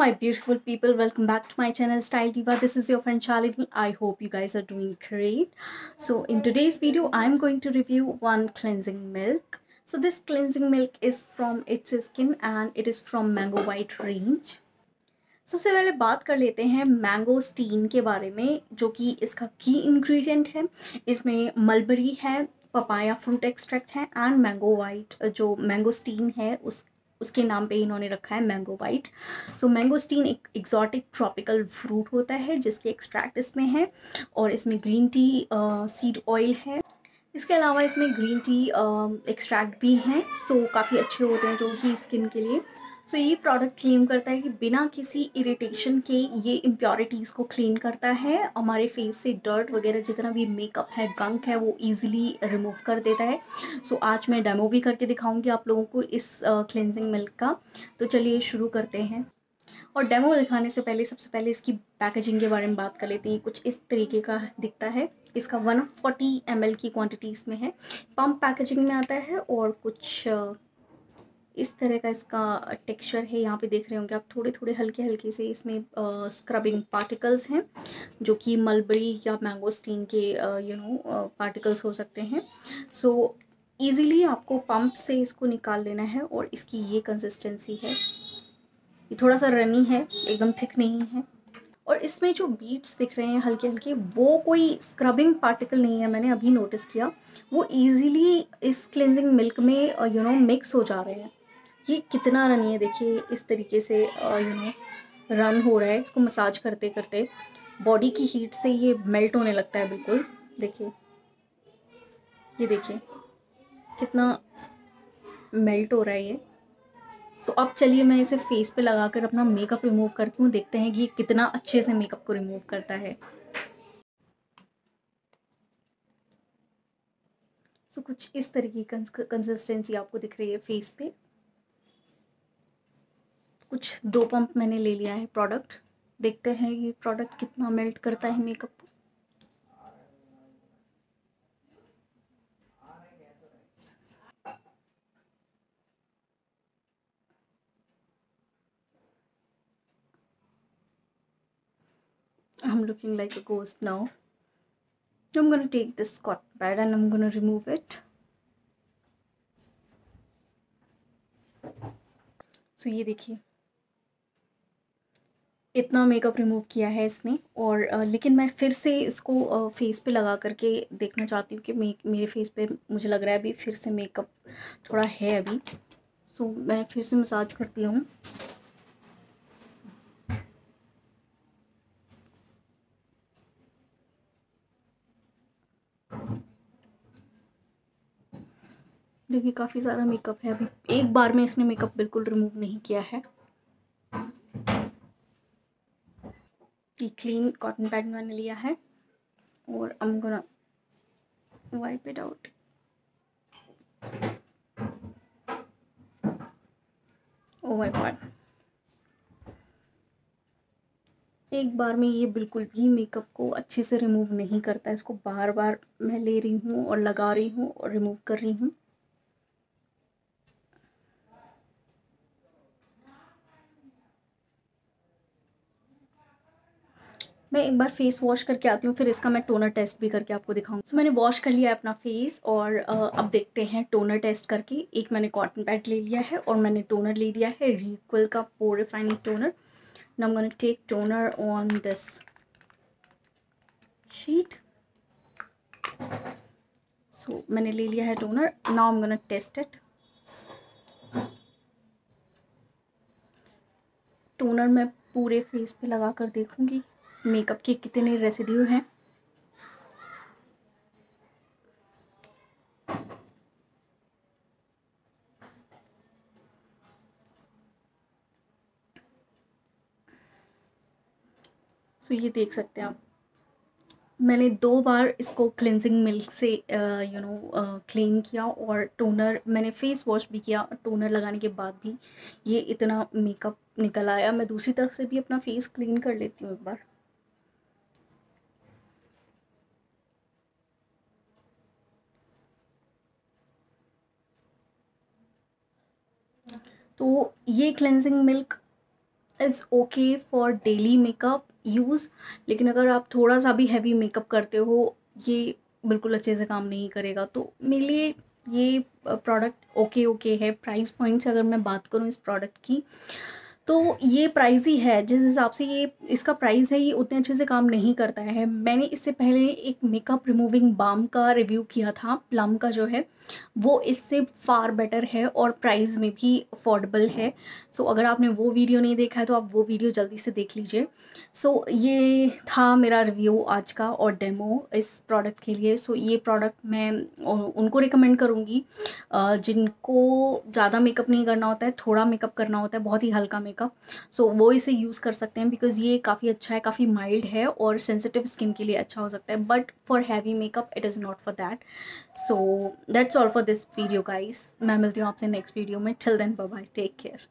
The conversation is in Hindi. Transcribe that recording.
my beautiful people welcome back to my channel style diva this is your friend charlie i hope you guys are doing great so in today's video i'm going to review one cleansing milk so this cleansing milk is from its skin and it is from mango white range सबसे पहले बात कर लेते हैं मैंगो स्टीन के बारे में जो कि इसका की इंग्रेडिएंट है इसमें मलबरी है पपाया फ्रूट एक्सट्रैक्ट है एंड मैंगो वाइट जो मैंगो स्टीन है उस उसके नाम पे इन्होंने रखा है मैंगो वाइट सो मैंगोस्टीन एक एग्जॉटिक ट्रॉपिकल फ्रूट होता है, जिसके एक्सट्रैक्ट इसमें है और इसमें ग्रीन टी सीड ऑयल है. इसके अलावा इसमें ग्रीन टी एक्सट्रैक्ट भी हैं सो काफ़ी अच्छे होते हैं जो कि स्किन के लिए. सो so, ये प्रोडक्ट क्लीन करता है कि बिना किसी इरिटेशन के ये इम्प्योरिटीज़ को क्लीन करता है। हमारे फेस से डर्ट वगैरह जितना भी मेकअप है गंक है वो इजीली रिमूव कर देता है। सो so, आज मैं डेमो भी करके दिखाऊँगी आप लोगों को इस क्लेंजिंग मिल्क का। तो चलिए शुरू करते हैं। और डेमो दिखाने से पहले सबसे पहले इसकी पैकेजिंग के बारे में बात कर लेते हैं। कुछ इस तरीके का दिखता है। इसका वन फोर्टी एम की क्वांटिटी इसमें है। पम्प पैकेजिंग में आता है और कुछ इस तरह का इसका टेक्सचर है यहाँ पे देख रहे होंगे आप थोड़े थोड़े हल्के हल्के से इसमें स्क्रबिंग पार्टिकल्स हैं जो कि मलबरी या मैंगोस्टीन के यू नो पार्टिकल्स हो सकते हैं। सो so, ईज़िली आपको पंप से इसको निकाल लेना है और इसकी ये कंसिस्टेंसी है। ये थोड़ा सा रनी है एकदम थिक नहीं है। और इसमें जो बीट्स दिख रहे हैं हल्के हल्के वो कोई स्क्रबिंग पार्टिकल नहीं है मैंने अभी नोटिस किया। वो ईज़िली इस क्लिनजिंग मिल्क में यू नो मिक्स हो जा रहे हैं। ये कितना रनी है देखिए इस तरीके से यू नो रन हो रहा है इसको मसाज करते करते। बॉडी की हीट से ये मेल्ट होने लगता है बिल्कुल। देखिए। ये देखिए। कितना मेल्ट हो रहा है ये। सो अब चलिए मैं इसे फेस पे लगाकर अपना मेकअप रिमूव करती हूँ देखते हैं कि ये कितना अच्छे से मेकअप को रिमूव करता है। सो so, कुछ इस तरीके की कंसिस्टेंसी आपको दिख रही है फेस पे। कुछ दो पंप मैंने ले लिया है प्रोडक्ट देखते हैं ये प्रोडक्ट कितना मेल्ट करता है makeup I'm looking like a ghost now. I'm going to take this cotton pad and I'm going to remove it. So ये देखिए इतना मेकअप रिमूव किया है इसने और लेकिन मैं फिर से इसको फेस पे लगा करके देखना चाहती हूँ कि मे, मेरे फेस पे मुझे लग रहा है अभी फिर से मेकअप थोड़ा है अभी। सो मैं फिर से मसाज करती हूँ। देखिए, काफ़ी सारा मेकअप है अभी। एक बार में इसने मेकअप बिल्कुल रिमूव नहीं किया है। ये क्लीन कॉटन पैड मैंने लिया है और I'm gonna wipe it out. Oh my god. एक बार में ये बिल्कुल भी मेकअप को अच्छे से रिमूव नहीं करता इसको बार बार मैं ले रही हूँ और लगा रही हूँ और रिमूव कर रही हूँ। मैं एक बार फेस वॉश करके आती हूँ फिर इसका मैं टोनर टेस्ट भी करके आपको दिखाऊँगी। So, मैंने वॉश कर लिया है अपना फेस और अब देखते हैं टोनर टेस्ट करके। एक मैंने कॉटन पैड ले लिया है और मैंने टोनर ले लिया है रिक्वल का pore refining toner going to take toner on this sheet so मैंने ले लिया है toner I'm going to test it toner मैं पूरे फेस पे लगा कर देखूँगी। मेकअप के कितने रेसिड्यू हैं? तो ये देख सकते हैं आप। मैंने दो बार इसको क्लिनजिंग मिल्क से यू नो क्लीन किया और टोनर मैंने फेस वॉश भी किया टोनर लगाने के बाद भी ये इतना मेकअप निकल आया। मैं दूसरी तरफ़ से भी अपना फेस क्लीन कर लेती हूँ एक बार। तो ये cleansing milk is okay for daily makeup use लेकिन अगर आप थोड़ा सा भी हैवी मेकअप करते हो, ये बिल्कुल अच्छे से काम नहीं करेगा। तो मेरे लिए ये प्रोडक्ट ओके ओके है। प्राइस पॉइंट से अगर मैं बात करूँ इस प्रोडक्ट की तो ये प्राइस ही है, जिस हिसाब से ये, इसका प्राइस है, ये उतने अच्छे से काम नहीं करता है। मैंने इससे पहले एक मेकअप रिमूविंग बाम का रिव्यू किया था प्लम का जो है, वो इससे फार बेटर है और प्राइस में भी अफोर्डेबल है। सो अगर आपने वो वीडियो नहीं देखा है तो आप वो वीडियो जल्दी से देख लीजिए। सो ये था मेरा रिव्यू आज का और डेमो इस प्रोडक्ट के लिए। सो ये प्रोडक्ट मैं उनको रिकमेंड करूँगी। जिनको ज़्यादा मेकअप नहीं करना होता है, थोड़ा मेकअप करना होता है, बहुत ही हल्का मेकअप सो so, वो इसे यूज़ कर सकते हैं बिकॉज़ ये काफ़ी अच्छा है काफ़ी माइल्ड है और सेंसिटिव स्किन के लिए अच्छा हो सकता है। But for heavy makeup it is not for that so that's all for this video guys मैं मिलती हूँ आपसे नेक्स्ट वीडियो में। Till then bye take care